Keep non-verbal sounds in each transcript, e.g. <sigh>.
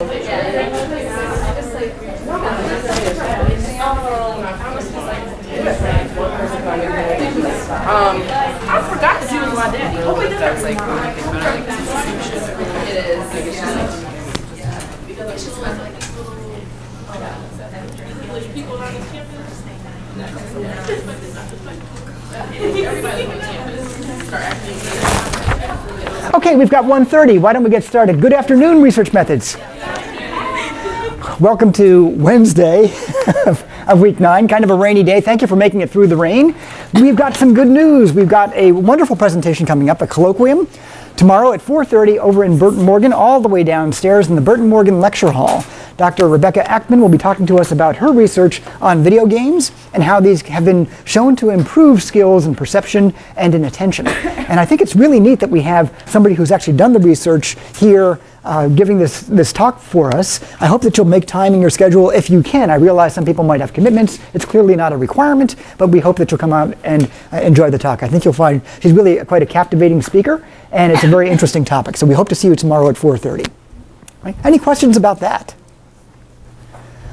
Um, I forgot that you was my daddy. Oh, wait, that's like it, shit. It is. It's just like, these little, people on this campus. Everybody on campus start acting. Okay, we've got 1.30. Why don't we get started? Good afternoon, Research Methods. Welcome to Wednesday <laughs> of, week nine, kind of a rainy day. Thank you for making it through the rain. We've got some good news. We've got a wonderful presentation coming up, a colloquium, tomorrow at 4.30 over in Burton Morgan, all the way downstairs in the Burton Morgan Lecture Hall. Dr. Rebecca Achtman will be talking to us about her research on video games and how these have been shown to improve skills in perception and in attention. <coughs> And I think it's really neat that we have somebody who's actually done the research here uh, giving this, this talk for us. I hope that you'll make time in your schedule if you can. I realize some people might have commitments. It's clearly not a requirement, but we hope that you'll come out and uh, enjoy the talk. I think you'll find she's really quite a captivating speaker, and it's a very <coughs> interesting topic. So we hope to see you tomorrow at 4.30. Right? Any questions about that?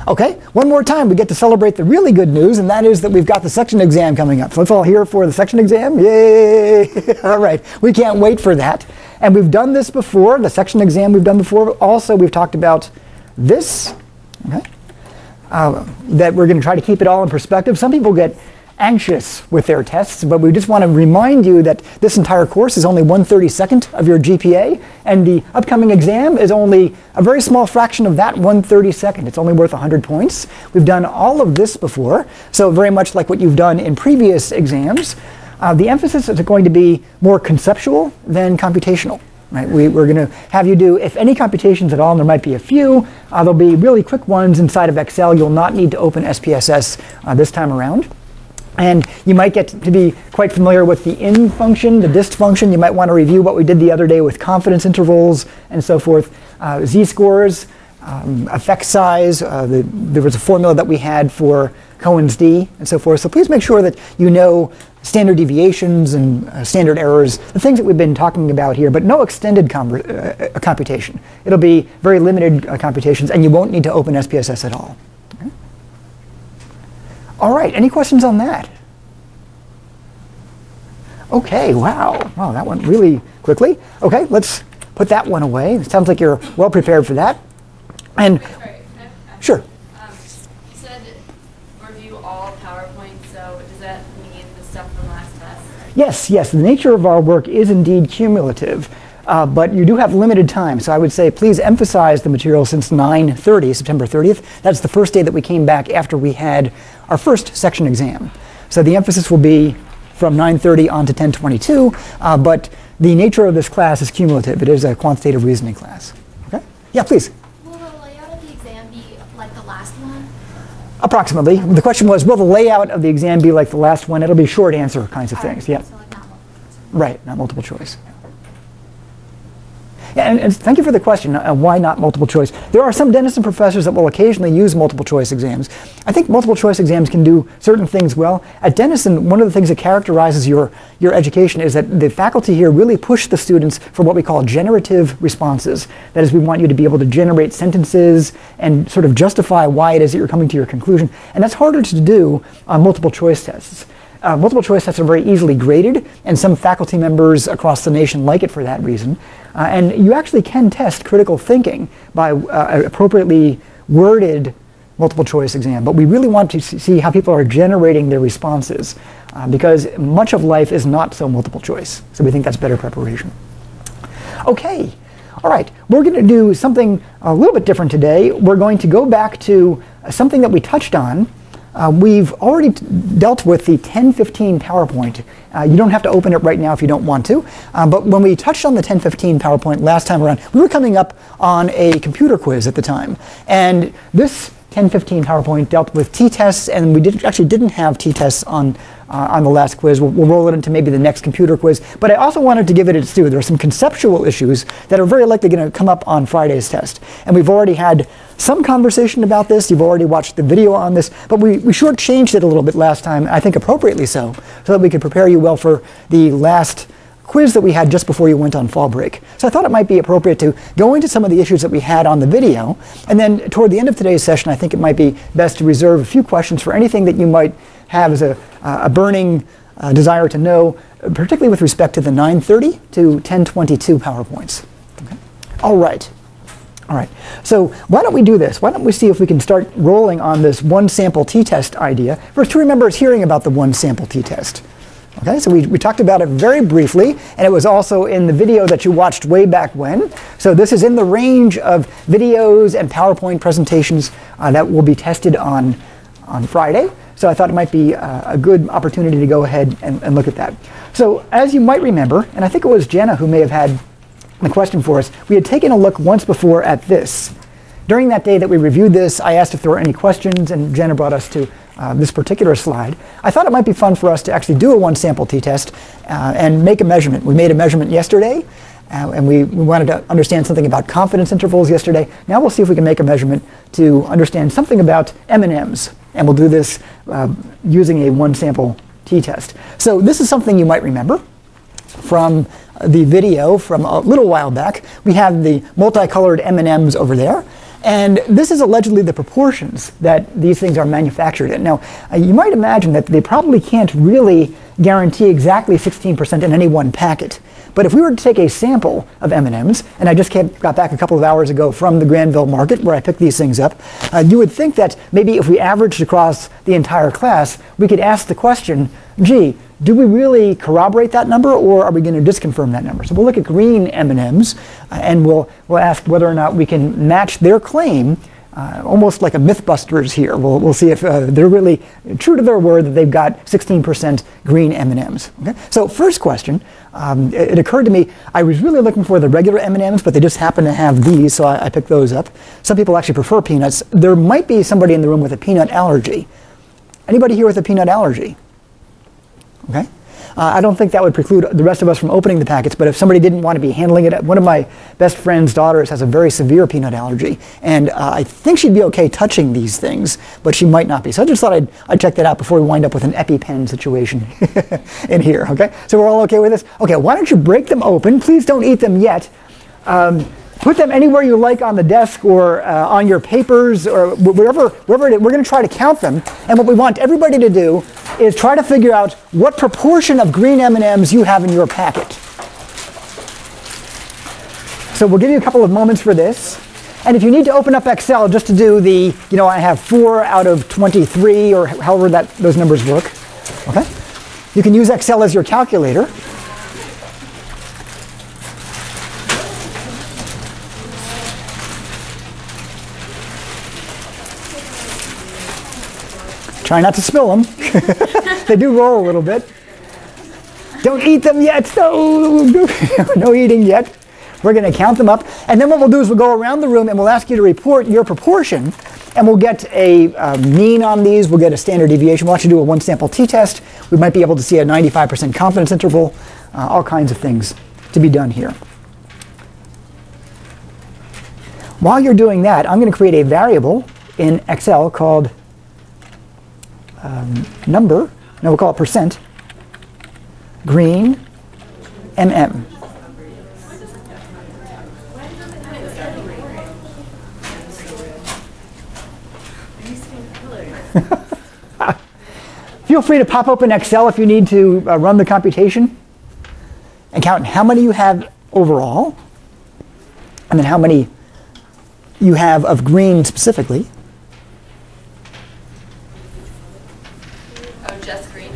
Okay, one more time, we get to celebrate the really good news, and that is that we've got the section exam coming up. So let's all hear for the section exam. Yay! <laughs> all right, we can't wait for that. And we've done this before, the section exam we've done before. Also, we've talked about this, okay? Uh, that we're going to try to keep it all in perspective. Some people get anxious with their tests, but we just want to remind you that this entire course is only 132nd of your GPA, and the upcoming exam is only a very small fraction of that 132nd. It's only worth 100 points. We've done all of this before, so very much like what you've done in previous exams. Uh, the emphasis is going to be more conceptual than computational. Right? We, are going to have you do, if any computations at all, and there might be a few, uh, there'll be really quick ones inside of Excel. You'll not need to open SPSS uh, this time around. And you might get to be quite familiar with the in function, the dist function. You might want to review what we did the other day with confidence intervals and so forth. Uh, z-scores, um, effect size. Uh, the, there was a formula that we had for Cohen's d and so forth. So please make sure that you know standard deviations and uh, standard errors, the things that we've been talking about here, but no extended uh, computation. It'll be very limited uh, computations, and you won't need to open SPSS at all. All right, any questions on that? Okay, wow. Wow, that went really quickly. Okay, let's put that one away. It sounds like you're well prepared for that. And Sorry, sure. Um, you said review all PowerPoint, so does that mean the stuff from last test? Yes, yes, the nature of our work is indeed cumulative. Uh, but you do have limited time, so I would say please emphasize the material since 9:30, September 30th. That's the first day that we came back after we had our first section exam. So the emphasis will be from 9:30 on to 10:22. Uh, but the nature of this class is cumulative. It is a quantitative reasoning class. Okay? Yeah, please. Will the layout of the exam be like the last one? Approximately. The question was, will the layout of the exam be like the last one? It'll be short answer kinds of things. Yeah. So like not multiple choice. Right, not multiple choice. And, and thank you for the question. Uh, why not multiple choice? There are some Denison professors that will occasionally use multiple choice exams. I think multiple choice exams can do certain things well. At Denison, one of the things that characterizes your, your education is that the faculty here really push the students for what we call generative responses. That is, we want you to be able to generate sentences and sort of justify why it is that you're coming to your conclusion. And that's harder to do on multiple choice tests. Uh, multiple choice tests are very easily graded, and some faculty members across the nation like it for that reason. Uh, and you actually can test critical thinking by uh, appropriately worded multiple choice exam. But we really want to see how people are generating their responses uh, because much of life is not so multiple choice. So we think that's better preparation. Okay. All right, we're going to do something a little bit different today. We're going to go back to something that we touched on uh, we've already dealt with the 1015 PowerPoint. Uh, you don't have to open it right now if you don't want to. Uh, but when we touched on the 1015 PowerPoint last time around, we were coming up on a computer quiz at the time. And this 1015 PowerPoint dealt with t-tests, and we did, actually didn't have t-tests on uh, on the last quiz. We'll, we'll, roll it into maybe the next computer quiz. But I also wanted to give it its due. There are some conceptual issues that are very likely going to come up on Friday's test. And we've already had some conversation about this. You've already watched the video on this. But we, we shortchanged it a little bit last time, I think appropriately so, so that we could prepare you well for the last quiz that we had just before you went on fall break. So I thought it might be appropriate to go into some of the issues that we had on the video, and then toward the end of today's session, I think it might be best to reserve a few questions for anything that you might have as a, uh, a burning uh, desire to know, particularly with respect to the 930 to 1022 PowerPoints. Okay. All right. All right, so why don't we do this? Why don't we see if we can start rolling on this one sample t-test idea? First, who remembers hearing about the one sample t-test? Okay, so we, we talked about it very briefly, and it was also in the video that you watched way back when. So this is in the range of videos and PowerPoint presentations uh, that will be tested on, on Friday. So I thought it might be uh, a good opportunity to go ahead and, and look at that. So as you might remember, and I think it was Jenna who may have had the question for us. We had taken a look once before at this. During that day that we reviewed this, I asked if there were any questions, and Jenna brought us to uh, this particular slide. I thought it might be fun for us to actually do a one sample t-test uh, and make a measurement. We made a measurement yesterday, uh, and we, we wanted to understand something about confidence intervals yesterday. Now we'll see if we can make a measurement to understand something about M&Ms, and we'll do this uh, using a one sample t-test. So this is something you might remember from the video from a little while back. We have the multicolored M&Ms over there. And this is allegedly the proportions that these things are manufactured in. Now, uh, you might imagine that they probably can't really guarantee exactly 16% in any one packet. But if we were to take a sample of M&Ms, and I just came, got back a couple of hours ago from the Granville market where I picked these things up, uh, you would think that maybe if we averaged across the entire class, we could ask the question, gee, do we really corroborate that number or are we going to disconfirm that number? So we'll look at green M&Ms uh, and we'll, we'll ask whether or not we can match their claim uh, almost like a Mythbusters here. We'll, we'll see if uh, they're really true to their word that they've got 16% green M&Ms. Okay? So first question, um, it, it, occurred to me, I was really looking for the regular M&Ms, but they just happen to have these, so I, I picked those up. Some people actually prefer peanuts. There might be somebody in the room with a peanut allergy. Anybody here with a peanut allergy? Okay? Uh, I don't think that would preclude the rest of us from opening the packets, but if somebody didn't want to be handling it, one of my best friend's daughters has a very severe peanut allergy, and uh, I think she'd be okay touching these things, but she might not be. So I just thought I'd, I'd check that out before we wind up with an EpiPen situation <laughs> in here, okay? So we're all okay with this? Okay, why don't you break them open? Please don't eat them yet. Um, Put them anywhere you like on the desk or uh, on your papers or wherever, we're going to try to count them. And what we want everybody to do is try to figure out what proportion of green M&Ms you have in your packet. So we'll give you a couple of moments for this. And if you need to open up Excel just to do the, you know, I have 4 out of 23 or however that those numbers work, okay? You can use Excel as your calculator. Try not to spill them. <laughs> they do roll a little bit. Don't eat them yet. No, <laughs> no eating yet. We're going to count them up. And then what we'll do is we'll go around the room and we'll ask you to report your proportion. And we'll get a uh, mean on these. We'll get a standard deviation. We'll actually do a one sample t-test. We might be able to see a 95% confidence interval. Uh, all kinds of things to be done here. While you're doing that, I'm going to create a variable in Excel called um, number, no, we'll call it percent, green, mm. <laughs> Feel free to pop open Excel if you need to uh, run the computation and count how many you have overall, and then how many you have of green specifically.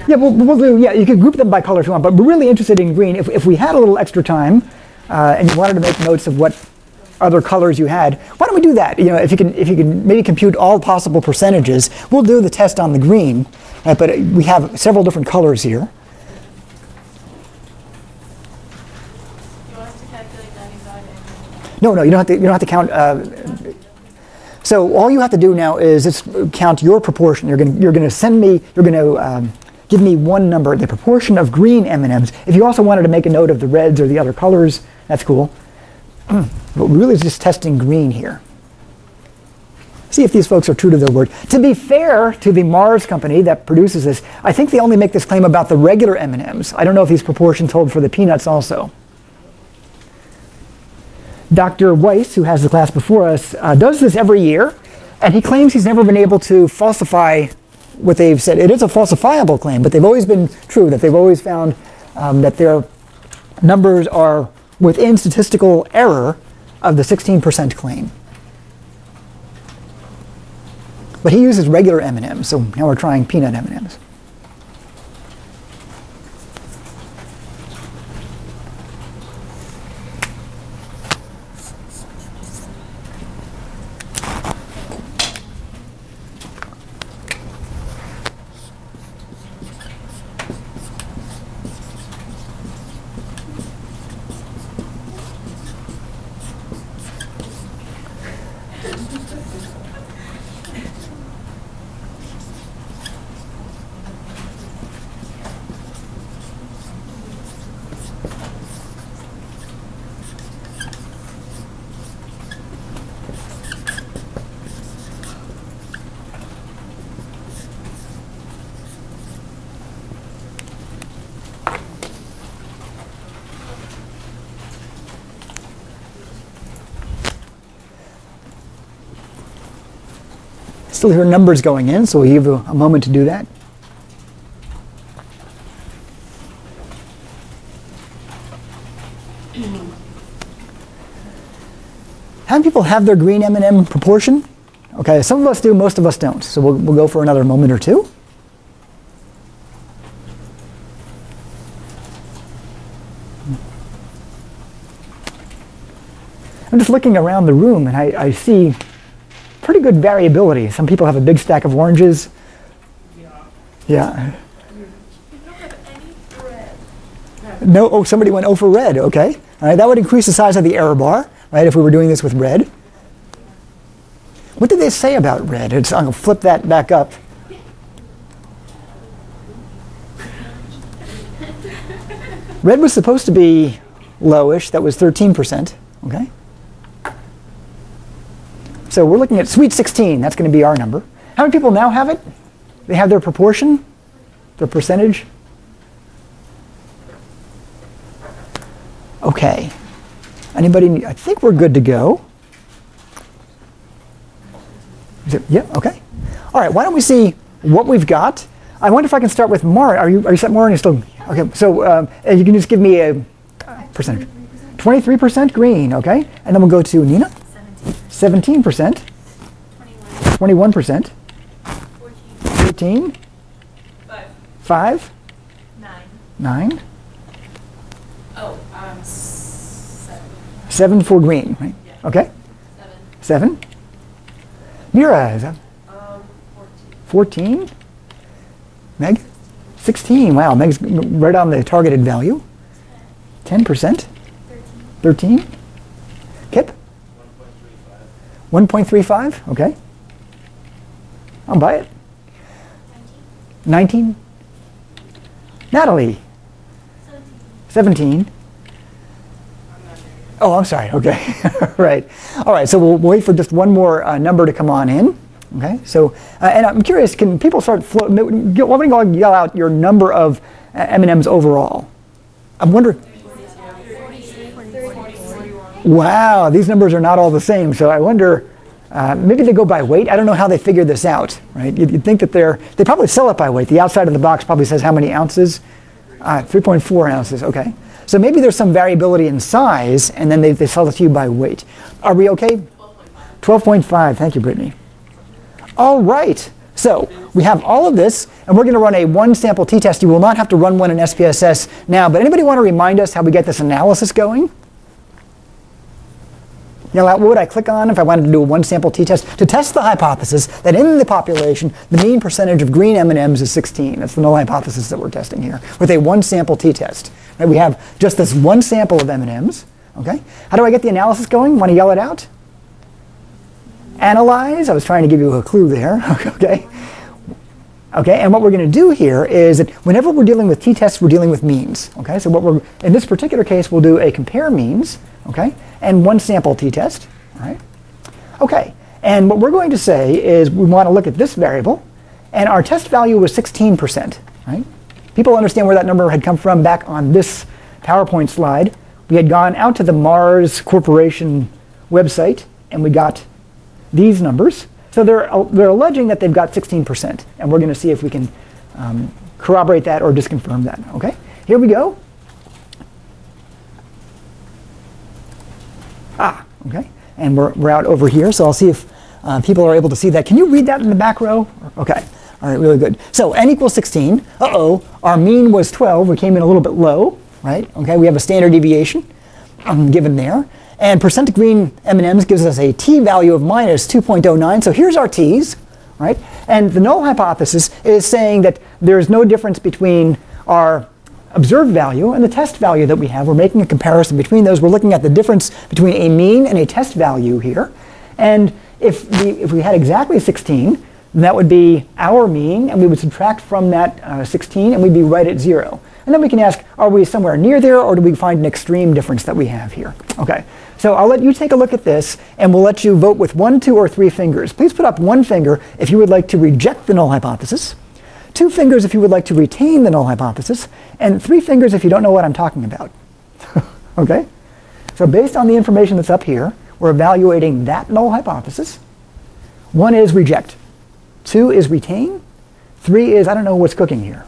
Yeah, we'll, we'll do, yeah, you could group them by color if you want, but we're really interested in green. If, if we had a little extra time uh, and you wanted to make notes of what other colors you had, why don't we do that? You know, if you can, if you can maybe compute all possible percentages, we'll do the test on the green, uh, but we have several different colors here. No, no, you don't have to. You don't have to count. Uh, so all you have to do now is just count your proportion. You're going you're to send me. You're going to um, give me one number, the proportion of green M&Ms. If you also wanted to make a note of the reds or the other colors, that's cool. but we're really just testing green here. See if these folks are true to their word. To be fair to the Mars company that produces this, I think they only make this claim about the regular M&Ms. I don't know if these proportions hold for the peanuts also. Dr. Weiss, who has the class before us, uh, does this every year, and he claims he's never been able to falsify what they've said. It is a falsifiable claim, but they've always been true, that they've always found um, that their numbers are within statistical error of the 16% claim. But he uses regular M&Ms, so now we're trying peanut M&Ms. Still hear numbers going in, so we'll give you a moment to do that. <clears throat> How many people have their green M&M proportion? Okay, some of us do, most of us don't. So we'll, we'll go for another moment or two. I'm just looking around the room and I, I see pretty good variability. Some people have a big stack of oranges. Yeah. No, oh, somebody went oh, over red, okay. All right, that would increase the size of the error bar, right, if we were doing this with red. What did they say about red? It's, I'm going to flip that back up. Red was supposed to be lowish, that was 13%, okay. So we're looking at sweet 16. That's going to be our number. How many people now have it? They have their proportion, their percentage. Okay. Anybody? I think we're good to go. It, yeah. Okay. All right. Why don't we see what we've got? I wonder if I can start with Mar. Are you are you set Mar? Are you still okay? So um, you can just give me a percentage. 23% green. Okay. And then we'll go to Nina. 17%, 21%, 13, 5. 5, 9. 9, Oh, um, seven. 7 for green, right? Yeah. Okay, 7. 7. Mira, is that Um, fourteen. 14? Meg? 16. Wow, Meg's right on the targeted value. 10%? 13? Kip? 1.35, okay. I'll buy it. 19? Natalie? 17? Oh, I'm sorry. Okay. <laughs> right. All right. So we'll wait for just one more uh, number to come on in. Okay. So, uh, and I'm curious, can people start float? Let me go and yell out your number of uh, M&Ms overall. I'm wondering. Wow, these numbers are not all the same. So I wonder, uh, maybe they go by weight. I don't know how they figured this out, right? You'd, you'd think that they're, they probably sell it by weight. The outside of the box probably says how many ounces. Uh, 3.4 ounces, okay. So maybe there's some variability in size, and then they, they sell it to you by weight. Are we okay? 12.5. Thank you, Brittany. All right. So we have all of this, and we're going to run a one sample t-test. You will not have to run one in SPSS now, but anybody want to remind us how we get this analysis going? Now, what would I click on if I wanted to do a one sample t-test? To test the hypothesis that in the population, the mean percentage of green M&Ms is 16. That's the null hypothesis that we're testing here with a one sample t-test. Right, we have just this one sample of M&Ms. Okay. How do I get the analysis going? Want to yell it out? Analyze. I was trying to give you a clue there. <laughs> okay. Okay, and what we're going to do here is that whenever we're dealing with t-tests, we're dealing with means. Okay, so what we're in this particular case, we'll do a compare means. Okay, and one sample t-test. Right. Okay, And what we're going to say is we want to look at this variable, and our test value was 16%, right? People understand where that number had come from back on this PowerPoint slide. We had gone out to the Mars Corporation website, and we got these numbers. So they're, they're alleging that they've got 16%, and we're going to see if we can um, corroborate that or disconfirm that, okay? Here we go. Ah, okay. And we're, we're out over here, so I'll see if uh, people are able to see that. Can you read that in the back row? Okay. All right, really good. So n equals 16. Uh-oh, our mean was 12. We came in a little bit low, right? Okay, we have a standard deviation um, given there. And percent green M&Ms gives us a t-value of minus 2.09. So here's our t's, right? And the null hypothesis is saying that there's no difference between our observed value and the test value that we have. We're making a comparison between those. We're looking at the difference between a mean and a test value here. And if, the, if we had exactly 16, that would be our mean, and we would subtract from that uh, 16, and we'd be right at 0. And then we can ask, are we somewhere near there, or do we find an extreme difference that we have here? Okay, so I'll let you take a look at this, and we'll let you vote with one, two, or three fingers. Please put up one finger if you would like to reject the null hypothesis, two fingers if you would like to retain the null hypothesis, and three fingers if you don't know what I'm talking about. <laughs> okay? So based on the information that's up here, we're evaluating that null hypothesis. One is reject. Two is retain. Three is I don't know what's cooking here.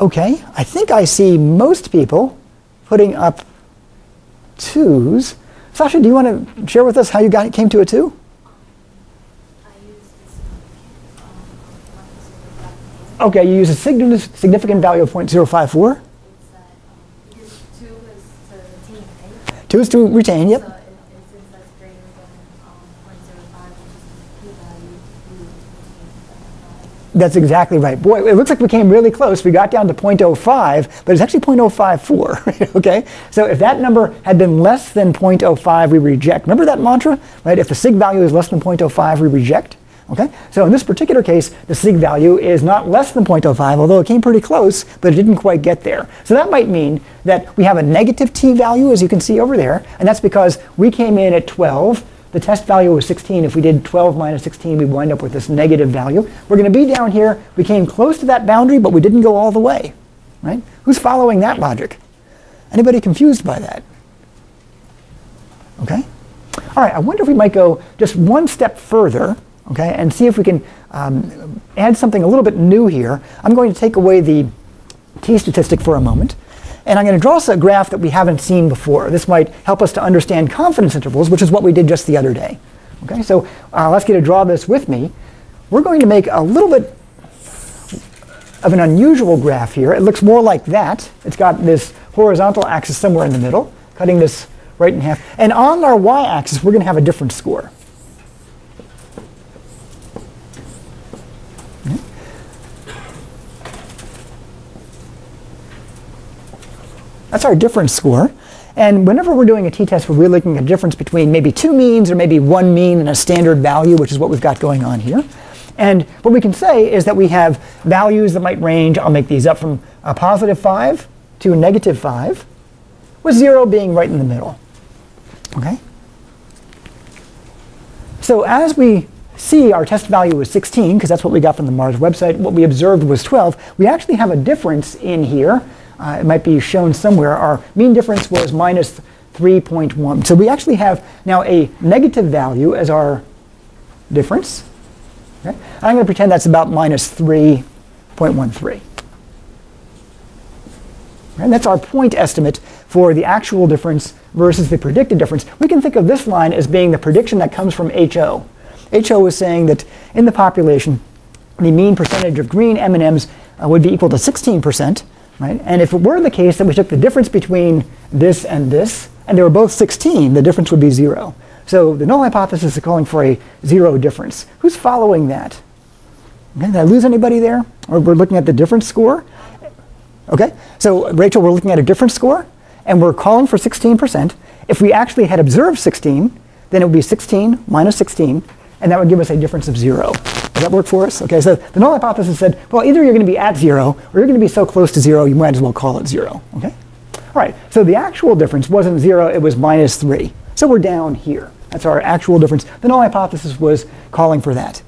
Okay, I think I see most people putting up twos. Sasha, do you want to share with us how you got came to a two? Okay, you use a significant value of 0.054. Two is to retain, yep. That's exactly right. Boy, it looks like we came really close. We got down to 0.05, but it's actually 0.054, <laughs> okay? So if that number had been less than 0.05, we reject. Remember that mantra, right? If the sig value is less than 0.05, we reject. Okay? So in this particular case, the sig value is not less than 0.05, although it came pretty close, but it didn't quite get there. So that might mean that we have a negative t value, as you can see over there, and that's because we came in at 12. The test value was 16. If we did 12 minus 16, we'd wind up with this negative value. We're going to be down here. We came close to that boundary, but we didn't go all the way. Right? Who's following that logic? Anybody confused by that? Okay? All right, I wonder if we might go just one step further okay, and see if we can um, add something a little bit new here. I'm going to take away the t-statistic for a moment, and I'm going to draw us a graph that we haven't seen before. This might help us to understand confidence intervals, which is what we did just the other day. Okay, so ask you to draw this with me. We're going to make a little bit of an unusual graph here. It looks more like that. It's got this horizontal axis somewhere in the middle, cutting this right in half. And on our y-axis, we're going to have a different score. That's our difference score. And whenever we're doing a t-test, we're really looking at a difference between maybe two means or maybe one mean and a standard value, which is what we've got going on here. And what we can say is that we have values that might range, I'll make these up from a positive 5 to a negative 5, with 0 being right in the middle. Okay? So as we see our test value was 16, because that's what we got from the Mars website, what we observed was 12, we actually have a difference in here uh, it might be shown somewhere, our mean difference was minus 3.1. So we actually have now a negative value as our difference. Okay? I'm going to pretend that's about minus 3.13. And that's our point estimate for the actual difference versus the predicted difference. We can think of this line as being the prediction that comes from HO. HO is saying that in the population, the mean percentage of green M&Ms uh, would be equal to 16%, Right? And if it were the case that we took the difference between this and this, and they were both 16, the difference would be 0. So the null hypothesis is calling for a zero difference. Who's following that? Okay, did I lose anybody there? Or we're looking at the difference score? Okay, so Rachel, we're looking at a difference score, and we're calling for 16%. If we actually had observed 16, then it would be 16 minus 16, and that would give us a difference of zero. Does that work for us? Okay, so the null hypothesis said, well, either you're going to be at zero, or you're going to be so close to zero, you might as well call it zero. Okay? All right, so the actual difference wasn't zero, it was minus three. So we're down here. That's our actual difference. The null hypothesis was calling for that.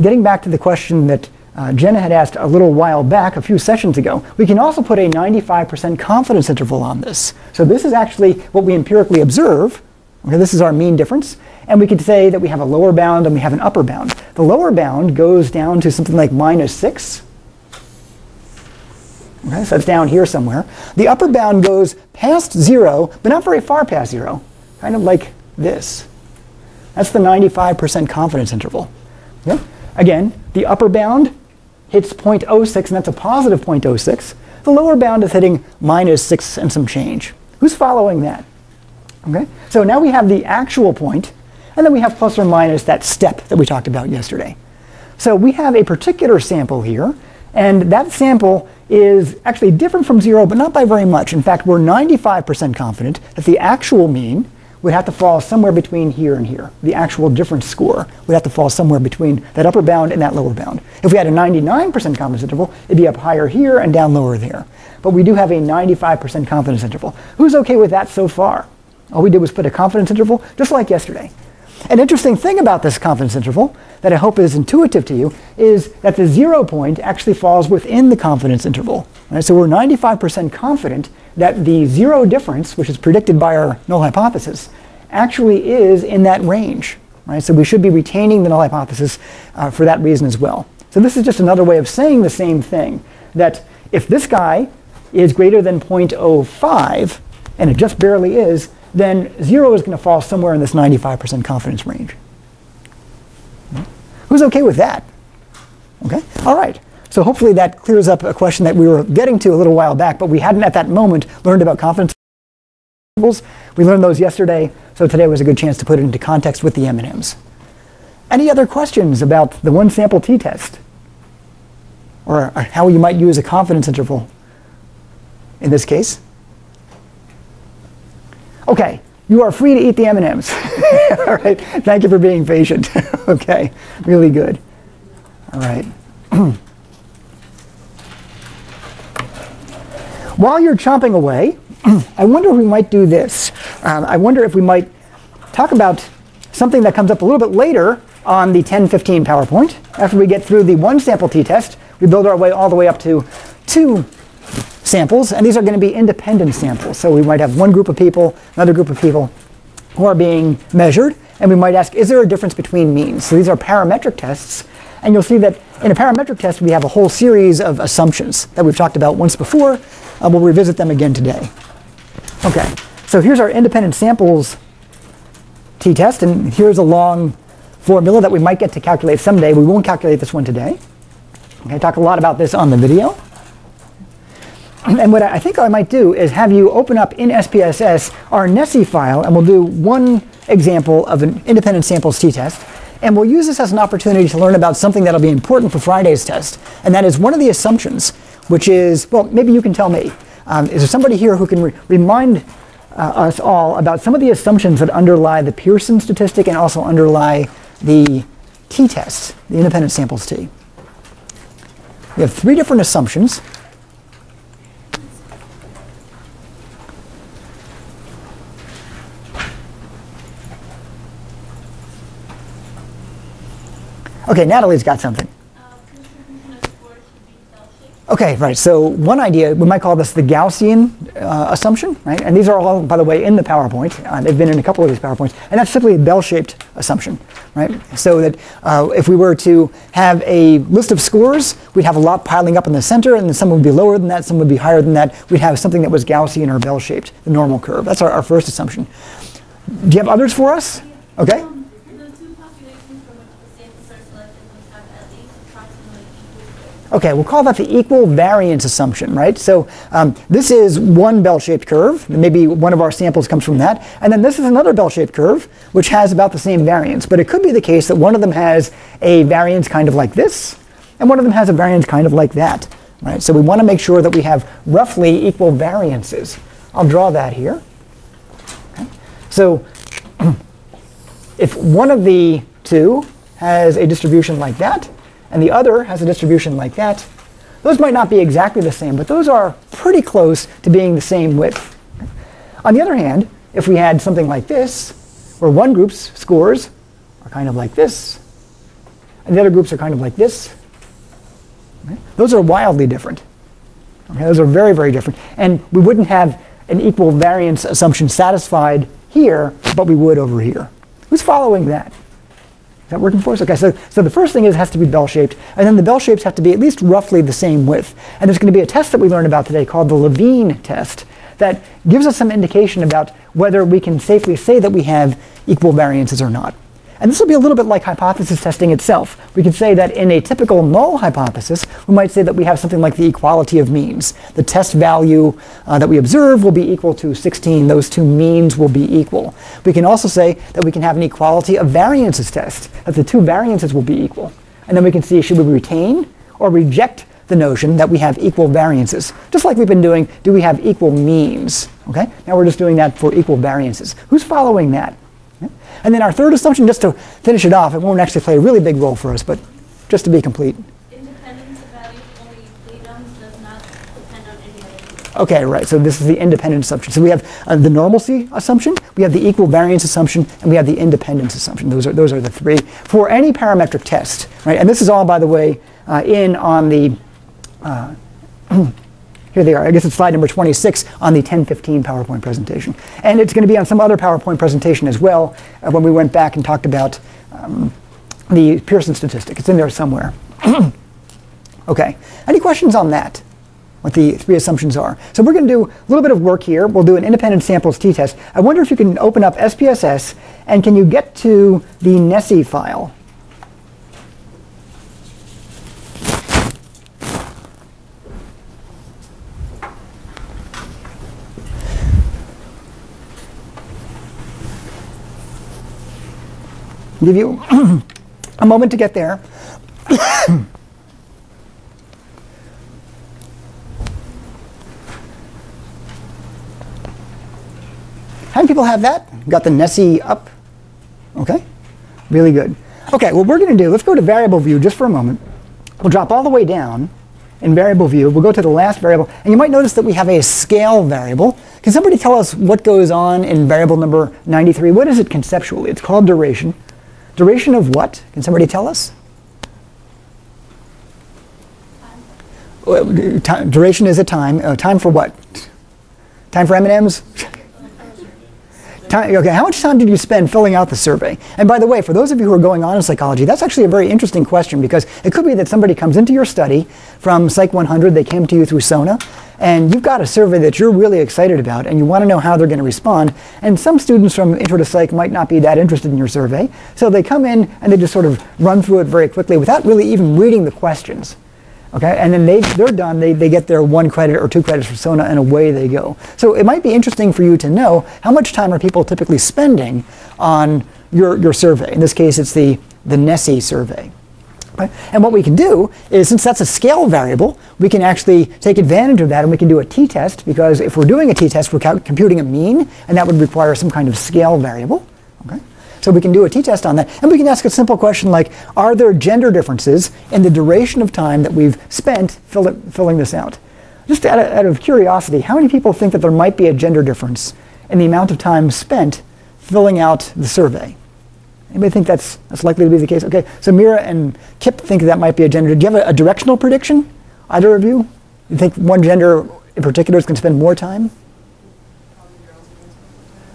Getting back to the question that uh, Jenna had asked a little while back, a few sessions ago, we can also put a 95% confidence interval on this. So this is actually what we empirically observe. Okay, this is our mean difference. And we could say that we have a lower bound and we have an upper bound. The lower bound goes down to something like minus 6. Okay, so it's down here somewhere. The upper bound goes past 0, but not very far past 0, kind of like this. That's the 95% confidence interval. Yeah? Again, the upper bound hits 0.06, and that's a positive 0.06. The lower bound is hitting minus 6 and some change. Who's following that? Okay, so now we have the actual point, and then we have plus or minus that step that we talked about yesterday. So we have a particular sample here, and that sample is actually different from zero, but not by very much. In fact, we're 95% confident that the actual mean would have to fall somewhere between here and here. The actual difference score would have to fall somewhere between that upper bound and that lower bound. If we had a 99% confidence interval, it'd be up higher here and down lower there. But we do have a 95% confidence interval. Who's okay with that so far? All we did was put a confidence interval, just like yesterday. An interesting thing about this confidence interval that I hope is intuitive to you is that the zero point actually falls within the confidence interval. Right? So we're 95% confident that the zero difference, which is predicted by our null hypothesis, actually is in that range. Right? So we should be retaining the null hypothesis uh, for that reason as well. So this is just another way of saying the same thing, that if this guy is greater than 0.05, and it just barely is, then 0 is going to fall somewhere in this 95% confidence range. Who's okay with that? Okay, all right. So hopefully that clears up a question that we were getting to a little while back, but we hadn't at that moment learned about confidence intervals. We learned those yesterday, so today was a good chance to put it into context with the M&Ms. Any other questions about the one sample t-test? Or, or how you might use a confidence interval in this case? Okay, you are free to eat the M&Ms. <laughs> All right, thank you for being patient. <laughs> okay, really good. All right. <clears throat> While you're chomping away, <clears throat> I wonder if we might do this. Um, I wonder if we might talk about something that comes up a little bit later on the 1015 PowerPoint. After we get through the one sample t-test, we build our way all the way up to two samples, and these are going to be independent samples. So we might have one group of people, another group of people who are being measured, and we might ask, is there a difference between means? So these are parametric tests, and you'll see that in a parametric test, we have a whole series of assumptions that we've talked about once before. We'll revisit them again today. Okay, so here's our independent samples t-test, and here's a long formula that we might get to calculate someday. We won't calculate this one today. Okay, talk a lot about this on the video. And what I think I might do is have you open up in SPSS our NSSE file, and we'll do one example of an independent samples t-test. And we'll use this as an opportunity to learn about something that'll be important for Friday's test. And that is one of the assumptions, which is, well, maybe you can tell me. Um, is there somebody here who can re remind uh, us all about some of the assumptions that underlie the Pearson statistic and also underlie the t-test, the independent samples t? We have three different assumptions. Okay, Natalie's got something. Okay, right. So one idea, we might call this the Gaussian uh, assumption, right? And these are all, by the way, in the PowerPoint. Uh, they've been in a couple of these PowerPoints. And that's simply a bell-shaped assumption, right? So that uh, if we were to have a list of scores, we'd have a lot piling up in the center, and some would be lower than that, some would be higher than that. We'd have something that was Gaussian or bell-shaped, the normal curve. That's our, our first assumption. Do you have others for us? Okay. Okay, we'll call that the equal variance assumption, right? So um, this is one bell-shaped curve. Maybe one of our samples comes from that. And then this is another bell-shaped curve, which has about the same variance. But it could be the case that one of them has a variance kind of like this, and one of them has a variance kind of like that, right? So we want to make sure that we have roughly equal variances. I'll draw that here. Okay. So <clears throat> if one of the 2 has a distribution like that, and the other has a distribution like that. Those might not be exactly the same, but those are pretty close to being the same width. On the other hand, if we had something like this, where one group's scores are kind of like this, and the other groups are kind of like this, okay, those are wildly different. Okay, those are very, very different. And we wouldn't have an equal variance assumption satisfied here, but we would over here. Who's following that? Is that working for us? Okay, so, so the first thing is it has to be bell-shaped, and then the bell shapes have to be at least roughly the same width. And there's going to be a test that we learned about today called the Levene test that gives us some indication about whether we can safely say that we have equal variances or not. And this will be a little bit like hypothesis testing itself. We can say that in a typical null hypothesis, we might say that we have something like the equality of means. The test value uh, that we observe will be equal to 16. Those two means will be equal. We can also say that we can have an equality of variances test, that the two variances will be equal. And then we can see should we retain or reject the notion that we have equal variances. Just like we've been doing, do we have equal means? Okay? Now we're just doing that for equal variances. Who's following that? And then our third assumption, just to finish it off, it won't actually play a really big role for us, but just to be complete. Independence of value does not depend on any other. Okay, right, so this is the independent assumption. So we have uh, the normalcy assumption, we have the equal variance assumption, and we have the independence assumption. Those are, those are the three for any parametric test, right? And this is all, by the way, uh, in on the, uh, <clears throat> here they are. I guess it's slide number 26 on the 1015 PowerPoint presentation. And it's going to be on some other PowerPoint presentation as well uh, when we went back and talked about um, the Pearson statistic. It's in there somewhere. <clears throat> okay, any questions on that? What the three assumptions are. So we're going to do a little bit of work here. We'll do an independent samples t-test. I wonder if you can open up SPSS and can you get to the NSSE file? Give you a moment to get there. <coughs> How many people have that? Got the NSSE up? Okay, really good. Okay, what we're going to do, let's go to variable view just for a moment. We'll drop all the way down in variable view. We'll go to the last variable, and you might notice that we have a scale variable. Can somebody tell us what goes on in variable number 93? What is it conceptually? It's called duration. Duration of what? Can somebody tell us? Uh, duration is a time. Uh, time for what? Time for M&Ms? Time, okay, how much time did you spend filling out the survey? And by the way, for those of you who are going on in psychology, that's actually a very interesting question because it could be that somebody comes into your study from Psych 100, they came to you through SONA, and you've got a survey that you're really excited about and you want to know how they're going to respond. And some students from Intro to Psych might not be that interested in your survey, so they come in and they just sort of run through it very quickly without really even reading the questions. Okay, and then they, they're done, they, they get their one credit or two credits for SONA and away they go. So it might be interesting for you to know how much time are people typically spending on your, your survey. In this case, it's the, the NSSE survey. Okay? And what we can do is, since that's a scale variable, we can actually take advantage of that and we can do a t-test because if we're doing a t-test, we're computing a mean and that would require some kind of scale variable. Okay? So we can do a t-test on that. And we can ask a simple question like, are there gender differences in the duration of time that we've spent fill it, filling this out? Just out of, out of curiosity, how many people think that there might be a gender difference in the amount of time spent filling out the survey? Anybody think that's, that's likely to be the case? Okay, so Mira and Kip think that might be a gender. Do you have a, a directional prediction? Either of you? You think one gender in particular is going to spend more time?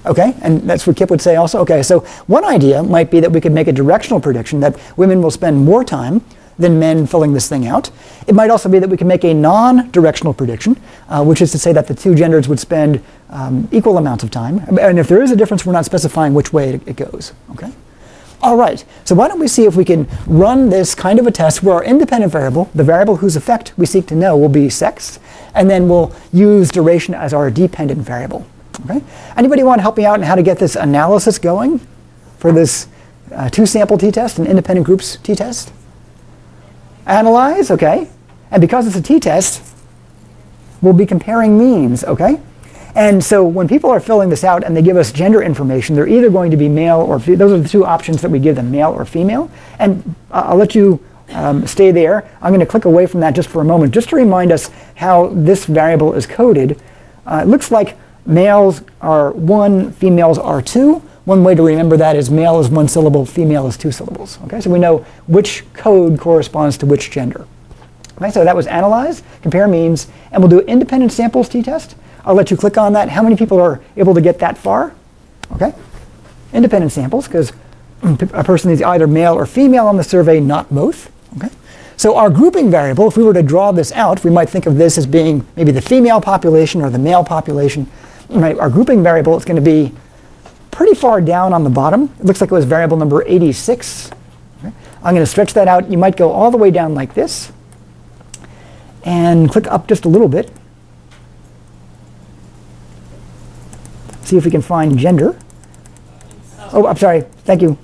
Okay, and that's what Kip would say also. Okay, so one idea might be that we could make a directional prediction that women will spend more time than men filling this thing out. It might also be that we can make a non-directional prediction, uh, which is to say that the two genders would spend um, equal amounts of time. And if there is a difference, we're not specifying which way it, it goes. Okay. All right, so why don't we see if we can run this kind of a test where our independent variable, the variable whose effect we seek to know, will be sex, and then we'll use duration as our dependent variable. Okay? Anybody want to help me out on how to get this analysis going for this uh, two sample t-test and independent groups t-test? Analyze, okay. And because it's a t-test, we'll be comparing means, okay? And so when people are filling this out and they give us gender information, they're either going to be male or fe- those are the two options that we give them, male or female. And uh, I'll let you um, stay there. I'm going to click away from that just for a moment, just to remind us how this variable is coded. Uh, it looks like males are one, females are two. One way to remember that is male is one syllable, female is two syllables. Okay, so we know which code corresponds to which gender. Okay, so that was analyze, compare means, and we'll do independent samples t-test. I'll let you click on that. How many people are able to get that far? Okay, independent samples, because a person is either male or female on the survey, not both. Okay, so our grouping variable, if we were to draw this out, we might think of this as being maybe the female population or the male population. Right, our grouping variable is going to be pretty far down on the bottom. It looks like it was variable number 86. Okay. I'm going to stretch that out. You might go all the way down like this and click up just a little bit. See if we can find gender. Oh, I'm sorry. Thank you.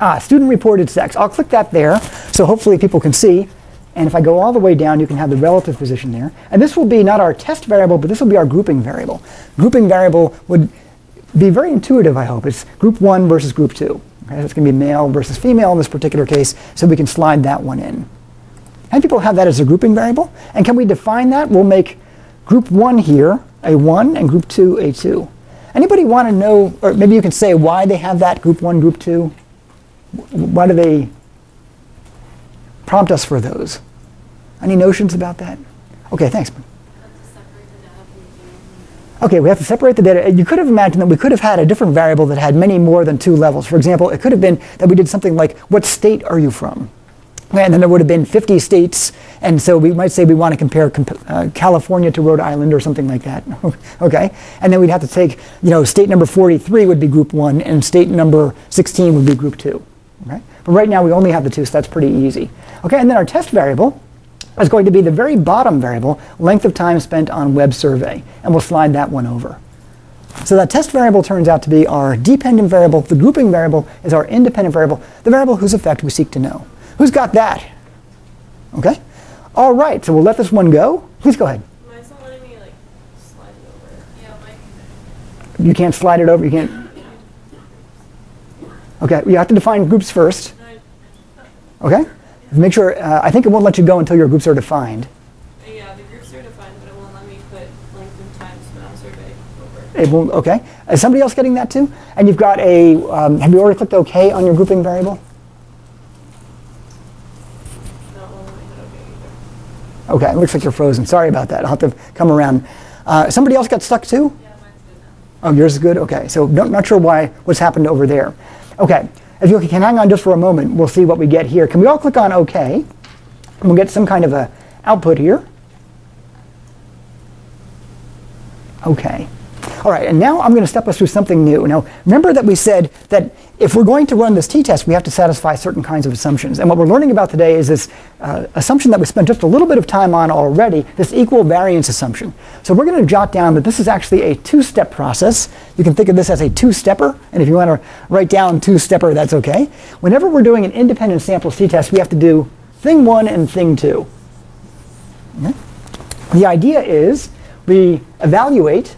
Ah, student reported sex. I'll click that there, so hopefully people can see. And if I go all the way down, you can have the relative position there. And this will be not our test variable, but this will be our grouping variable. Grouping variable would be very intuitive, I hope. It's group 1 versus group 2. Okay, so it's going to be male versus female in this particular case, so we can slide that one in. And people have that as a grouping variable. And can we define that? We'll make group 1 here a 1 and group 2 a 2. Anybody want to know, or maybe you can say why they have that group 1, group 2? Why do they prompt us for those? Any notions about that? Okay, thanks. Okay, we have to separate the data. You could have imagined that we could have had a different variable that had many more than two levels. For example, it could have been that we did something like, what state are you from? And then there would have been 50 states, and so we might say we want to compare comp uh, California to Rhode Island or something like that. <laughs> okay, and then we'd have to take, you know, state number 43 would be group one, and state number 16 would be group two. Okay, but right now we only have the two, so that's pretty easy. Okay, and then our test variable is going to be the very bottom variable, length of time spent on web survey, and we'll slide that one over. So that test variable turns out to be our dependent variable. The grouping variable is our independent variable, the variable whose effect we seek to know. Who's got that? Okay. All right, so we'll let this one go. Please go ahead. Mine's not letting me like slide it over. Yeah, mine. You can't slide it over. You can't. Okay, you have to define groups first. Okay. Make sure. Uh, I think it won't let you go until your groups are defined. Yeah, the groups are defined, but it won't let me put length of time spent survey over. It won't. Okay. Is somebody else getting that too? And you've got a. Um, have you already clicked OK on your grouping variable? Not one let me hit okay it looks like you're frozen. Sorry about that. I'll have to come around. Uh, somebody else got stuck too? Yeah, mine's good. Oh, yours is good? Okay, so not, not sure why, what's happened over there. Okay, if you can hang on just for a moment, we'll see what we get here. Can we all click on OK? And we'll get some kind of a output here. Okay. All right, and now I'm going to step us through something new. Now, remember that we said that if we're going to run this t-test, we have to satisfy certain kinds of assumptions. And what we're learning about today is this uh, assumption that we spent just a little bit of time on already, this equal variance assumption. So we're going to jot down that this is actually a two-step process. You can think of this as a two-stepper, and if you want to write down two-stepper, that's okay. Whenever we're doing an independent sample t-test, we have to do thing one and thing two. Okay? The idea is we evaluate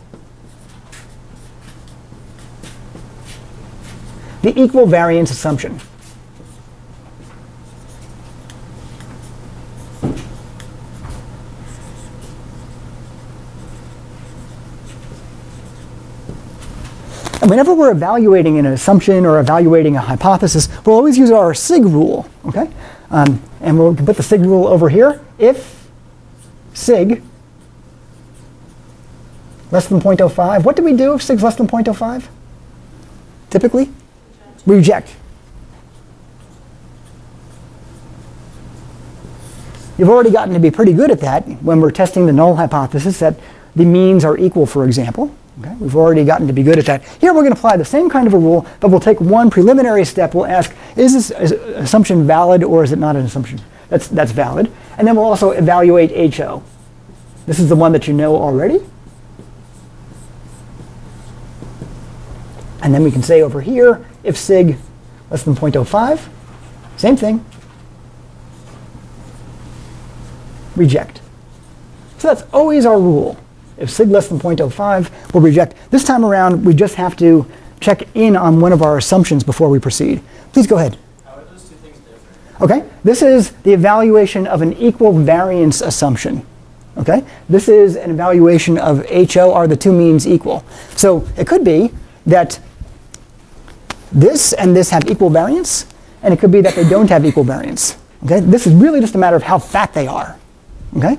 the equal variance assumption. And whenever we're evaluating an assumption or evaluating a hypothesis, we'll always use our SIG rule, okay? Um, and we'll put the SIG rule over here. If SIG less than 0.05, what do we do if SIG's less than 0.05? Typically? Reject. You've already gotten to be pretty good at that when we're testing the null hypothesis that the means are equal, for example. Okay? We've already gotten to be good at that. Here we're going to apply the same kind of a rule, but we'll take one preliminary step. We'll ask, is this assumption valid or is it not an assumption? That's, that's valid. And then we'll also evaluate HO. This is the one that you know already. And then we can say over here, if sig less than 0.05, same thing, reject. So that's always our rule. If sig less than 0.05, we'll reject. This time around, we just have to check in on one of our assumptions before we proceed. Please go ahead. How are those two things different? Okay, this is the evaluation of an equal variance assumption. Okay, this is an evaluation of HO are the two means equal. So it could be that this and this have equal variance, and it could be that they don't have equal variance. Okay, this is really just a matter of how fat they are. Okay,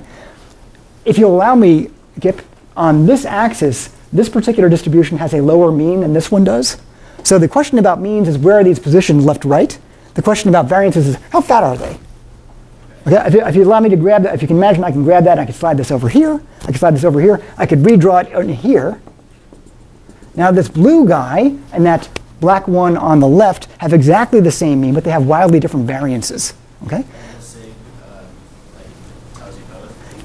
if you allow me, Kip, on this axis, this particular distribution has a lower mean than this one does. So the question about means is where are these positioned left, right? The question about variances is how fat are they? Okay, if, you, if you allow me to grab that, if you can imagine, I can grab that, I can slide this over here, I can slide this over here, I could redraw it in here. Now this blue guy and that black one on the left have exactly the same mean, but they have wildly different variances. Okay?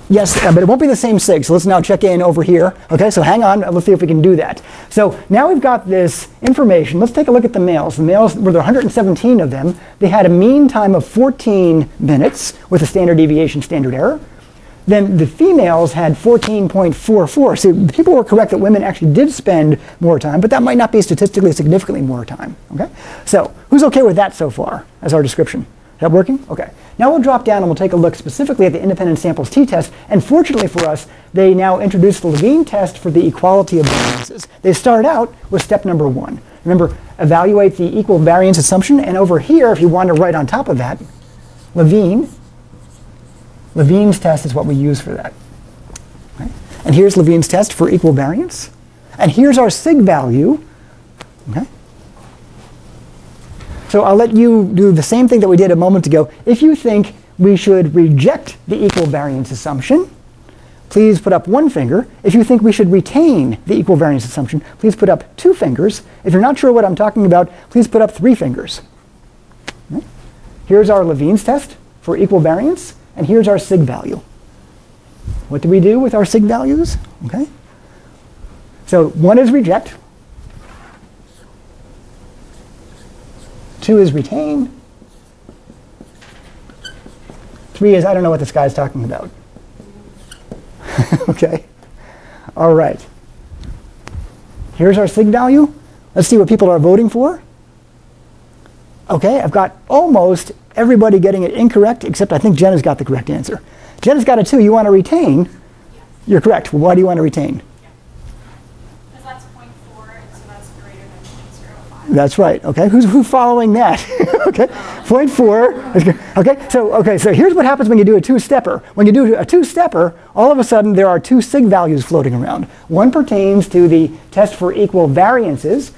Yes, uh, but it won't be the same sig. So let's now check in over here. Okay, so hang on. Let's see if we can do that. So now we've got this information. Let's take a look at the males. The males, were there 117 of them. They had a mean time of 14 minutes with a standard deviation standard error. Then the females had 14.44. So people were correct that women actually did spend more time, but that might not be statistically significantly more time. Okay, so who's okay with that so far as our description? Is that working? Okay. Now we'll drop down and we'll take a look specifically at the independent samples t-test. And fortunately for us, they now introduce the Levene test for the equality of variances. They start out with step number one. Remember, evaluate the equal variance assumption. And over here, if you want to write on top of that, Levene, Levene's test is what we use for that. Okay? And here's Levene's test for equal variance. And here's our sig value. Okay? So I'll let you do the same thing that we did a moment ago. If you think we should reject the equal variance assumption, please put up one finger. If you think we should retain the equal variance assumption, please put up two fingers. If you're not sure what I'm talking about, please put up three fingers. Here's our Levene's test for equal variance, and here's our sig value. What do we do with our sig values? Okay. So one is reject, Two is retain. Three is I don't know what this guy's talking about. <laughs> okay. All right. Here's our sig value. Let's see what people are voting for. Okay, I've got almost everybody getting it incorrect, except I think Jenna's got the correct answer. Jenna's got a two. You want to retain? You're correct. Why do you want to retain? Because that's point four, and so that's greater than point zero five. That's right. Okay, who's who following that? <laughs> okay, point four. Okay, so okay, so here's what happens when you do a two-stepper. When you do a two-stepper, all of a sudden there are two sig values floating around. One pertains to the test for equal variances.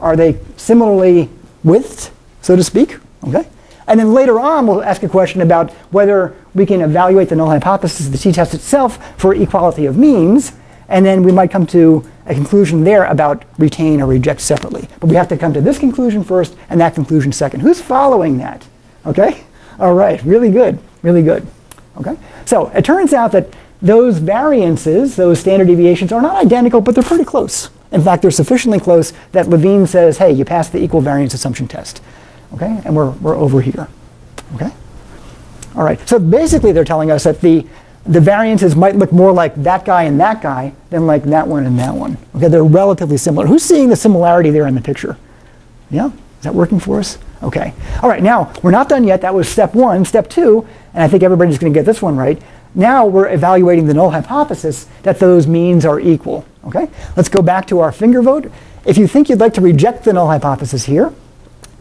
Are they similarly widthed, so to speak? Okay. And then later on, we'll ask a question about whether we can evaluate the null hypothesis of the t-test itself for equality of means, and then we might come to a conclusion there about retain or reject separately. But we have to come to this conclusion first and that conclusion second. Who's following that? Okay? All right, really good, really good. Okay? So it turns out that those variances, those standard deviations, are not identical, but they're pretty close. In fact, they're sufficiently close that Levene says, hey, you passed the equal variance assumption test. Okay? And we're, we're over here. Okay? All right. So basically, they're telling us that the, the variances might look more like that guy and that guy than like that one and that one. Okay? They're relatively similar. Who's seeing the similarity there in the picture? Yeah? Is that working for us? Okay. All right. Now, we're not done yet. That was step one. Step two, and I think everybody's going to get this one right. Now we're evaluating the null hypothesis that those means are equal. Okay? Let's go back to our finger vote. If you think you'd like to reject the null hypothesis here,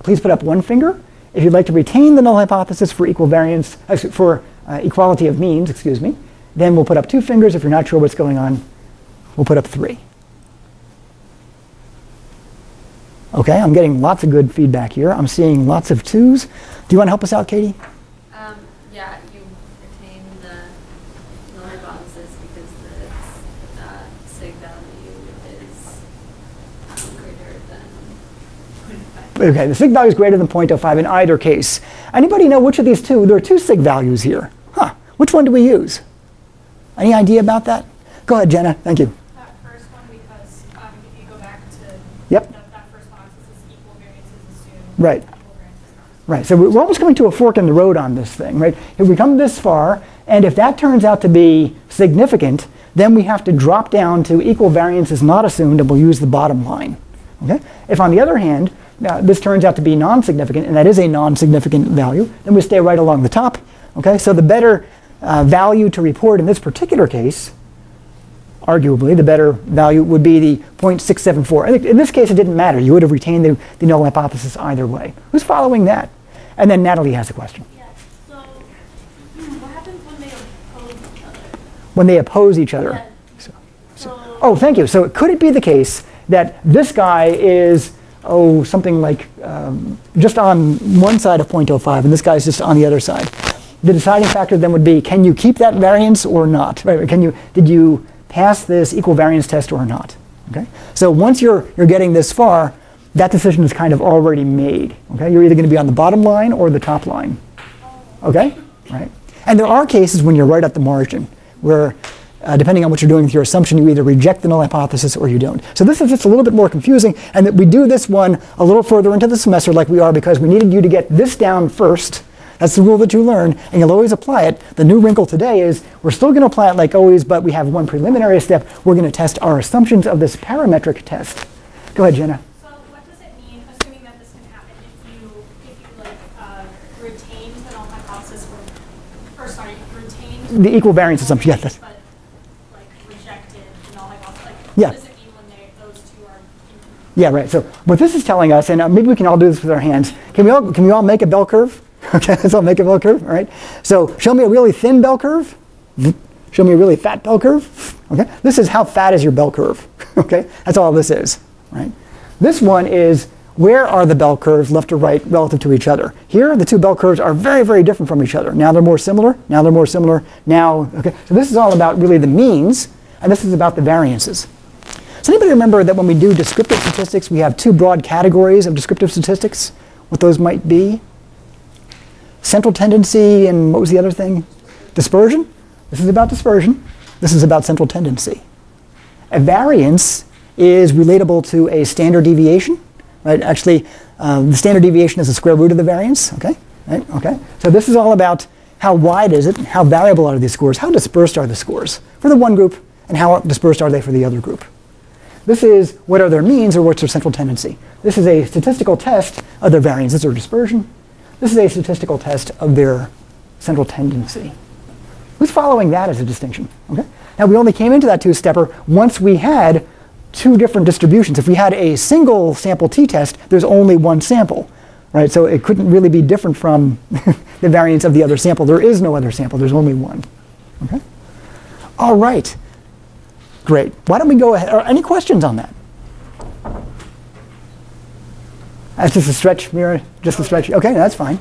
please put up one finger. If you'd like to retain the null hypothesis for equal variance, uh, for uh, equality of means, excuse me, then we'll put up two fingers. If you're not sure what's going on, we'll put up three. Okay, I'm getting lots of good feedback here. I'm seeing lots of twos. Do you want to help us out, Katie? Um, yeah, you retain the null hypothesis because the uh, sig value is um, greater than. Okay, the sig value is greater than 0.05 in either case. Anybody know which of these two? There are two sig values here. Huh, which one do we use? Any idea about that? Go ahead, Jenna. Thank you. That first one, because um, if you go back to Yep. that, that first box, it says equal variances assumed. Right. Equal variances not assumed. Right, so we're almost coming to a fork in the road on this thing, right? If we come this far, and if that turns out to be significant, then we have to drop down to equal variance is not assumed and we'll use the bottom line. Okay? If on the other hand, uh, this turns out to be non-significant, and that is a non-significant value, then we stay right along the top. Okay? So the better uh, value to report in this particular case, arguably, the better value would be the 0.674. In this case, it didn't matter. You would have retained the, the null hypothesis either way. Who's following that? And then Natalie has a question. Yeah, so what happens when they oppose each other? When they oppose each other. Yeah. So- So, Oh, thank you. So could it be the case that this guy is, oh, something like um, just on one side of 0.05 and this guy's just on the other side? The deciding factor then would be, can you keep that variance or not? Right, Can you, did you pass this equal variance test or not? Okay. So once you're, you're getting this far, that decision is kind of already made. Okay. You're either going to be on the bottom line or the top line. Okay? Right. And there are cases when you're right at the margin where, uh, depending on what you're doing with your assumption, you either reject the null hypothesis or you don't. So this is just a little bit more confusing, and that we do this one a little further into the semester like we are because we needed you to get this down first. That's the rule that you learn, and you'll always apply it. The new wrinkle today is we're still going to apply it like always, but we have one preliminary step. We're going to test our assumptions of this parametric test. Go ahead, Jenna. so what does it mean, assuming that this can happen, if you, if like, uh, retained the null hypothesis or, or sorry, retained. The equal variance assumption, yeah, that's- But, like, rejected the null hypothesis, like, Yeah. what does it mean when they, those two are? Yeah, right. So what this is telling us, and uh, maybe we can all do this with our hands. Can we all can we all make a bell curve? <laughs> Okay, let's all make a bell curve. All right. So show me a really thin bell curve. <laughs> Show me a really fat bell curve. Okay. This is how fat is your bell curve. <laughs> Okay. That's all this is. Right. This one is where are the bell curves left or right relative to each other. Here, the two bell curves are very, very different from each other. Now they're more similar. Now they're more similar. Now, okay. So this is all about really the means, and this is about the variances. Does anybody remember that when we do descriptive statistics, we have two broad categories of descriptive statistics? What those might be? Central tendency, and what was the other thing? Dispersion. This is about dispersion. This is about central tendency. A variance is relatable to a standard deviation, right? Actually, um, the standard deviation is the square root of the variance. Okay, right? Okay. So this is all about how wide is it, how variable are these scores, how dispersed are the scores for the one group, and how dispersed are they for the other group. This is what are their means or what's their central tendency. This is a statistical test of their variances or dispersion. This is a statistical test of their central tendency. Who's following that as a distinction? Okay. Now we only came into that two-stepper once we had two different distributions. If we had a single sample t-test, there's only one sample, right? So it couldn't really be different from <laughs> the variance of the other sample. There is no other sample. There's only one. Okay. All right. Great. Why don't we go ahead? Are any questions on that? That's just a stretch, Mira? Just a stretch? Okay, that's fine.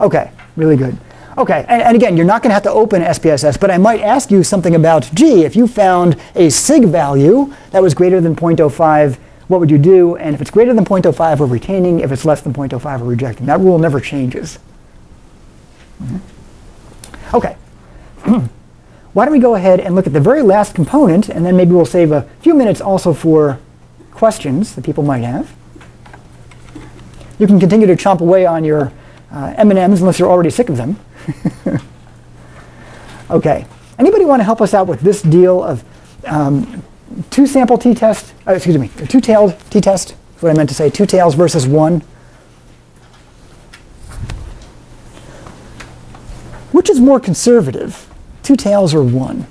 Okay, really good. Okay, and, and again, you're not going to have to open SPSS, but I might ask you something about, gee, if you found a sig value that was greater than 0.05, what would you do? And if it's greater than 0.05, we're retaining. If it's less than 0.05, we're rejecting. That rule never changes. Mhm. Okay. <clears throat> Why don't we go ahead and look at the very last component, and then maybe we'll save a few minutes also for questions that people might have. You can continue to chomp away on your uh, M&Ms unless you're already sick of them. <laughs> okay. Anybody want to help us out with this deal of um, two sample t-test, uh, excuse me, two-tailed t-test? That's what I meant to say, two tails versus one. Which is more conservative, two tails or one?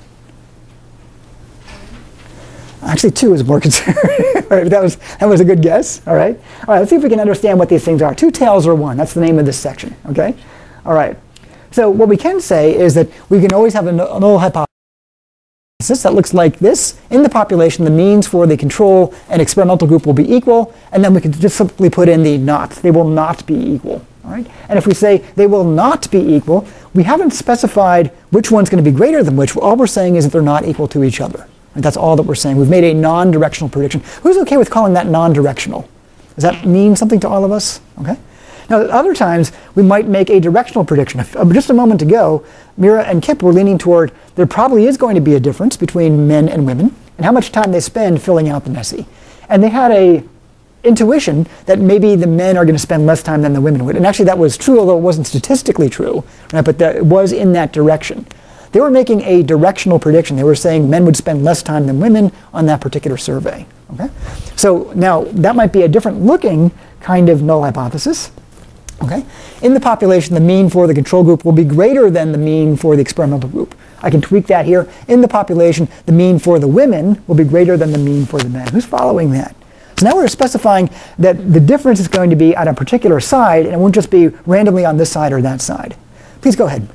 Actually, two is more <laughs> conservative. Right, that was that was a good guess. All right. All right. Let's see if we can understand what these things are. Two tails or one. That's the name of this section. Okay. All right. So what we can say is that we can always have a null hypothesis that looks like this. In the population, the means for the control and experimental group will be equal, and then we can just simply put in the not. They will not be equal. All right. And if we say they will not be equal, we haven't specified which one's going to be greater than which. All we're saying is that they're not equal to each other. That's all that we're saying. We've made a non-directional prediction. Who's okay with calling that non-directional? Does that mean something to all of us? Okay. Now, other times, we might make a directional prediction. Uh, Just a moment ago, Mira and Kip were leaning toward there probably is going to be a difference between men and women and how much time they spend filling out the NSSE. And they had a intuition that maybe the men are going to spend less time than the women would. And actually that was true, although it wasn't statistically true, right? but that it was in that direction. they were making a directional prediction. They were saying men would spend less time than women on that particular survey. Okay? So now that might be a different looking kind of null hypothesis. Okay? In the population, the mean for the control group will be greater than the mean for the experimental group. I can tweak that here. In the population, the mean for the women will be greater than the mean for the men. Who's following that? So now we're specifying that the difference is going to be on a particular side, and it won't just be randomly on this side or that side. Please go ahead.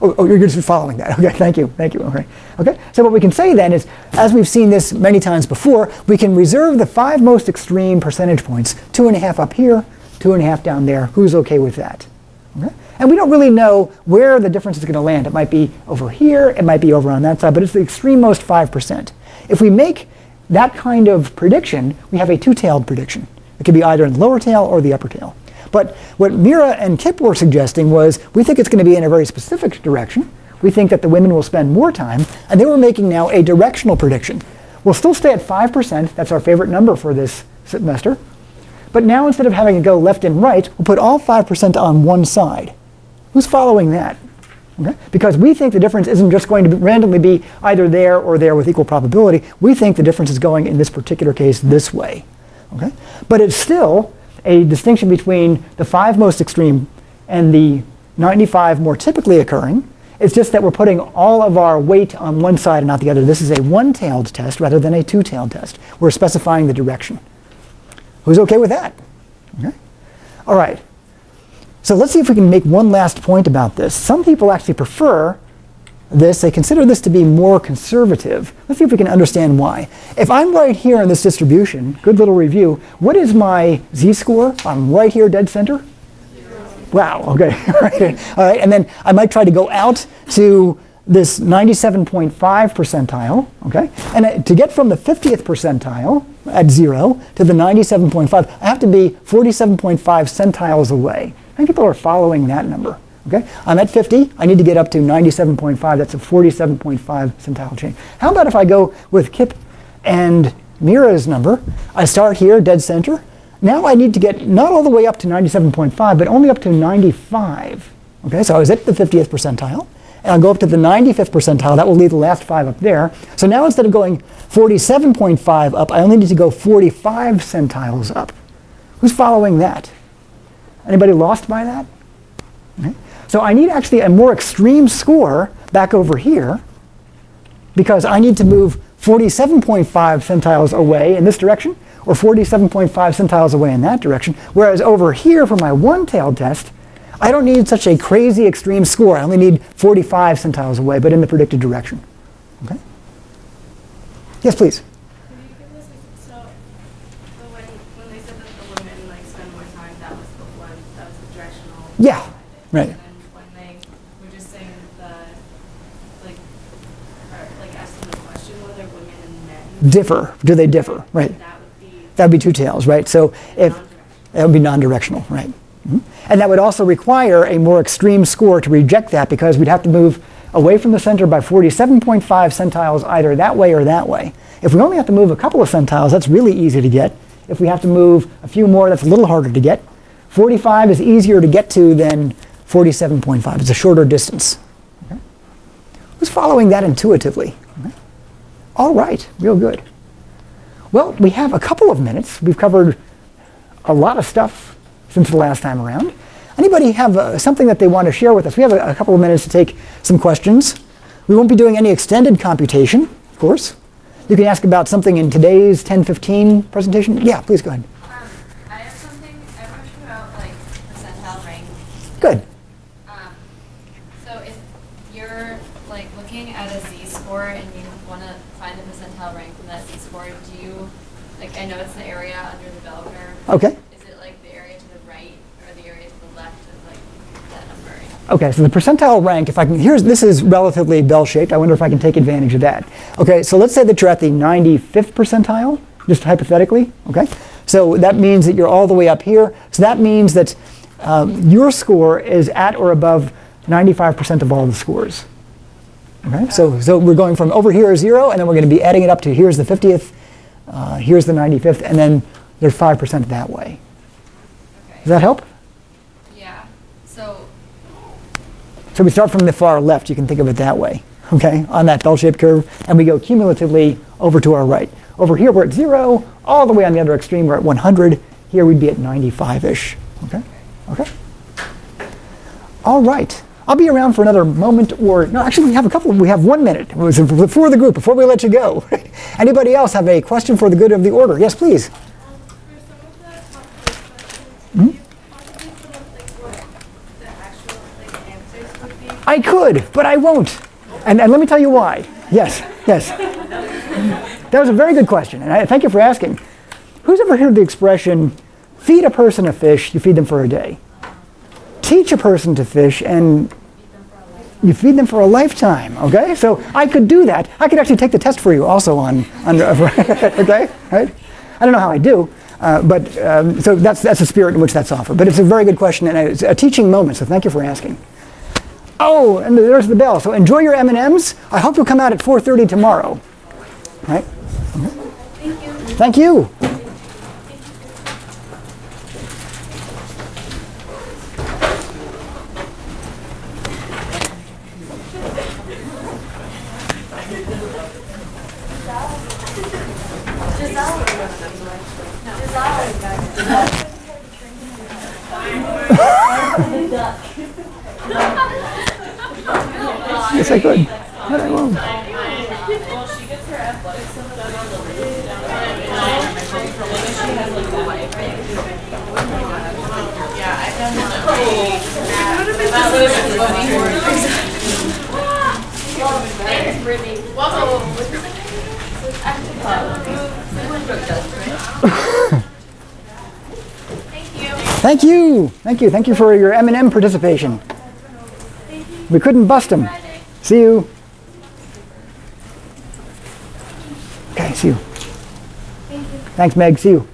Oh, oh, you're just following that. <laughs> Okay, thank you, thank you. Okay, okay. So what we can say then is, as we've seen this many times before, we can reserve the five most extreme percentage points, two and a half up here, two and a half down there. Who's okay with that? Okay? And we don't really know where the difference is going to land. It might be over here, it might be over on that side, but it's the extreme most 5%. If we make that kind of prediction, we have a two-tailed prediction. It could be either in the lower tail or the upper tail. But what Mira and Kip were suggesting was we think it's going to be in a very specific direction. We think that the women will spend more time, and they were making now a directional prediction. We'll still stay at 5%, that's our favorite number for this semester. But now instead of having it go left and right, we'll put all 5% on one side. Who's following that? Okay? Because we think the difference isn't just going to be randomly be either there or there with equal probability. We think the difference is going in this particular case this way. Okay? But it's still a distinction between the five most extreme and the 95 more typically occurring. It's just that we're putting all of our weight on one side and not the other. This is a one-tailed test rather than a two-tailed test. We're specifying the direction. Who's okay with that? Okay. All right. So let's see if we can make one last point about this. Some people actually prefer this. They consider this to be more conservative. Let's see if we can understand why. If I'm right here in this distribution, good little review, what is my z-score? I'm right here dead center? Wow, okay. <laughs> All right, and then I might try to go out to this 97.5 percentile, okay? And uh, to get from the 50th percentile at zero to the 97.5, I have to be 47.5 centiles away. And people are following that number, okay? I'm at 50, I need to get up to 97.5, that's a 47.5 centile change. How about if I go with Kip and Mira's number, I start here, dead center, now I need to get not all the way up to 97.5, but only up to 95. Okay, so I was at the 50th percentile, and I'll go up to the 95th percentile. That will leave the last five up there. So now instead of going 47.5 up, I only need to go 45 centiles up. Who's following that? Anybody lost by that? Okay. So I need actually a more extreme score back over here because I need to move 47.5 centiles away in this direction or 47.5 centiles away in that direction. Whereas over here for my one-tailed test, I don't need such a crazy extreme score. I only need 45 centiles away, but in the predicted direction. Okay? Yes, please. Can you give us a, so, so when, when they said that the women like spend more time, that was the one, that was the directional. Yeah, right. And then when they were just saying the, like, or, like asking the question whether women and men. Differ. Do they differ? Right. That would be That would be two tails, right? So if that would be non-directional, right? Mhm. And that would also require a more extreme score to reject that because we'd have to move away from the center by 47.5 centiles either that way or that way. If we only have to move a couple of centiles, that's really easy to get. If we have to move a few more, that's a little harder to get. 45 is easier to get to than 47.5. It's a shorter distance. Okay? Who's following that intuitively? Okay. All right, real good. Well, we have a couple of minutes. We've covered a lot of stuff since the last time around. Anybody have uh, something that they want to share with us? We have a, a couple of minutes to take some questions. We won't be doing any extended computation, of course. You can ask about something in today's 1015 presentation. Yeah, please go ahead. Um, I have something, I have a question about like percentile rank. Good. Um, so if you're like looking at a z-score and you want to find the percentile rank from that z-score, do you, like I know it's the area under the bell curve. Okay. Is it like the area to the right or the area to the left of like that number? Okay, so the percentile rank, if I can, here's, this is relatively bell-shaped. I wonder if I can take advantage of that. Okay, so let's say that you're at the 95th percentile, just hypothetically, okay? So that means that you're all the way up here. So that means that um, your score is at or above 95% of all the scores. Okay, so, so we're going from over here is zero, and then we're going to be adding it up to here's the 50th, uh, here's the 95th, and then there's 5% that way. Okay. Does that help? Yeah. So So we start from the far left, you can think of it that way, okay, on that bell-shaped curve, and we go cumulatively over to our right. Over here, we're at zero, all the way on the other extreme, we're at 100. Here, we'd be at 95-ish, okay? Okay? All right. I'll be around for another moment or, no, actually, we have a couple, we have one minute for the group, before we let you go. <laughs> Anybody else have a question for the good of the order? Yes, please. Be. I could, but I won't. And, and let me tell you why. Yes, yes. <laughs> That was a very good question, and I thank you for asking. Who's ever heard the expression, feed a person a fish, you feed them for a day? Teach a person to fish, and you feed them for a lifetime, okay? So I could do that. I could actually take the test for you also on, on <laughs> okay? Right? I don't know how I do, uh, but um, so that's, that's the spirit in which that's offered. But it's a very good question, and it's a teaching moment, so thank you for asking. Oh, and there's the bell. So enjoy your M&Ms. I hope you'll come out at 4.30 tomorrow. Right? Thank you. Thank you. Yes, I could. But I won't. Well, she gets her athletic stuff done on the roof down there. And I, for when she has like the light, right? Yeah, I've done one of the. That was funny. Thanks, Brittany. Whoa, what's her name? Thank you. Thank you. For your M&M participation. We couldn't bust him. See you. Okay, see you. Thanks, Meg. See you.